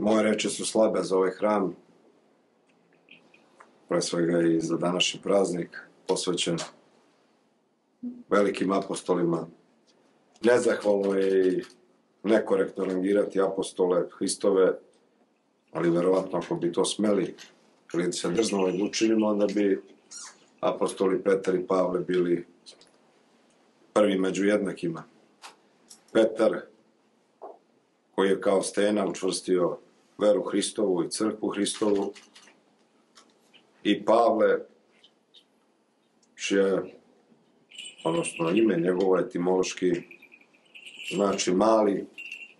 Moje reči su slabe za ovaj hram, pre svega i za današnji praznik, posvećen velikim apostolima. Nezahvalno je i nekorektno rangirati apostole Hristove, ali verovatno ako bi to smeli ili se drznalo da učinimo, onda bi apostoli Petar i Pavle bili prvi među jednakima. Petar, koji je kao stena učvrstio veru Hristovu i crkvu Hristovu, i Pavle, čije, odnosno ime njegovo etimološki znači mali,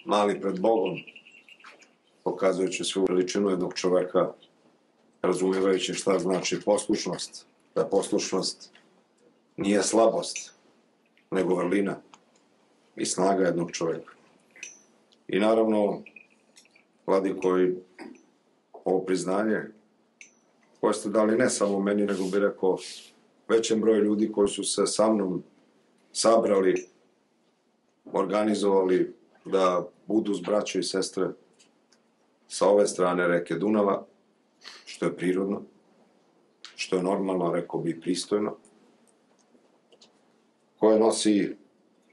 mali pred Bogom, pokazujući svu veličinu jednog čoveka, razumijevajući šta znači poslušnost, da poslušnost nije slabost, nego vrlina i snaga jednog čoveka. I naravno, vladi koji ovo priznanje koje ste dali ne samo meni, nego bi rekao većem broju ljudi koji su se sa mnom sabrali, organizovali da budu s braćo i sestre sa ove strane reke Dunava, što je prirodno, što je normalno, rekao bi pristojno, koje nosi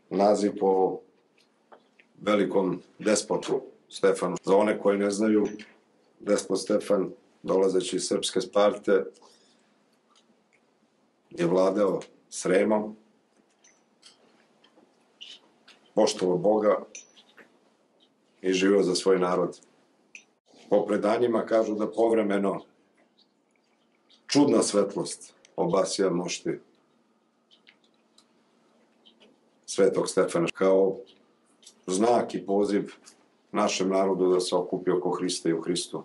naziv po velikom despotu Stefanu. Za one koji ne znaju, despot Stefan, dolazeći iz Srpske Sparte, je vladao Sremom, poštovo Boga i živio za svoj narod. Po predanjima kažu da povremeno čudna svetlost obasija mošti svetog Stefana kao znak i poziv našem narodu da se okupi oko Hrista i u Hristu.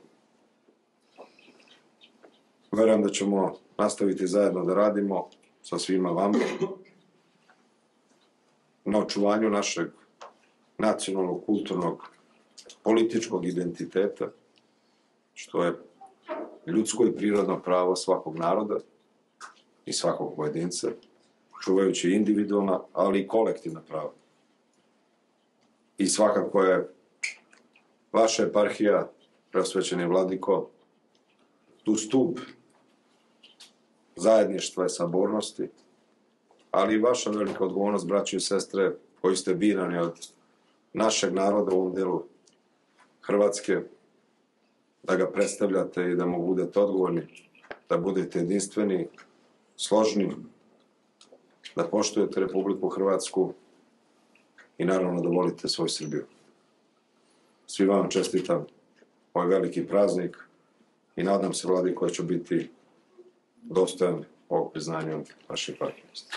Verujem da ćemo nastaviti zajedno da radimo sa svima vama na očuvanju našeg nacionalnog, kulturnog, političkog identiteta, što je ljudsko i prirodno pravo svakog naroda i svakog pojedinca, čuvajući individualna, ali i kolektivna prava. I svakako je vaša eparhija, preosvećeni vladiko, tu stup zajedništva i sabornosti, ali i vaša velika odgovornost, braći i sestre, koji ste birani od našeg naroda u ovom delu Hrvatske, da ga predstavljate i da mu budete odgovorni, da budete jedinstveni, složni, da poštujete Republiku Hrvatsku i naravno da volite svoju Srbiju. Svi vam čestitam ovaj veliki praznik i nadam se vladi koja će biti dostojan ovog priznanja vaše partijnosti.